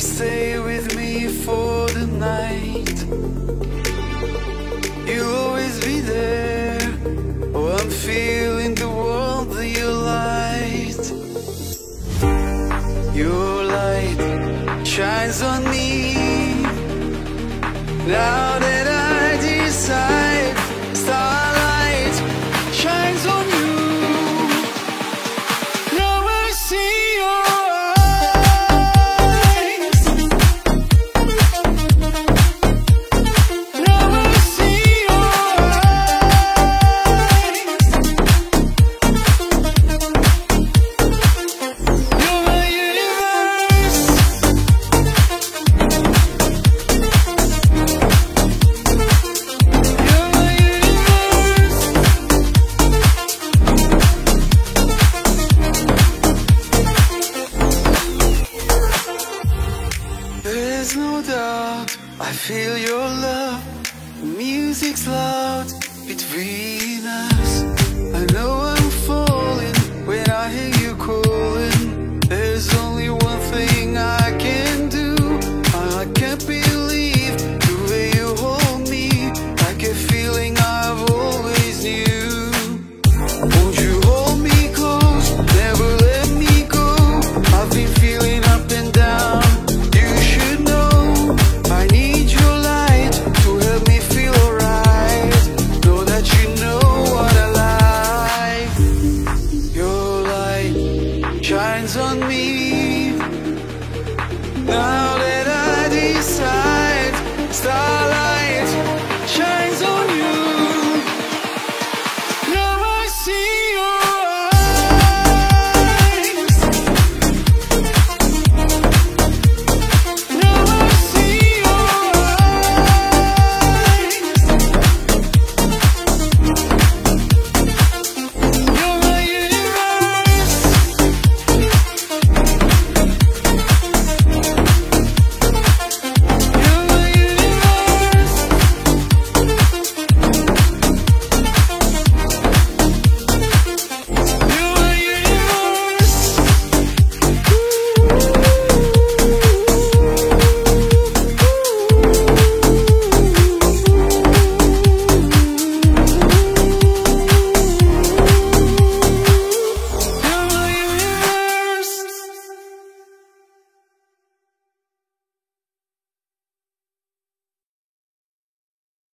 stay with me for the night. You'll always be there. Oh, I'm feeling the world, of your light. Your light shines on me. Now I feel your love. The music's loud between us. shines on me. Now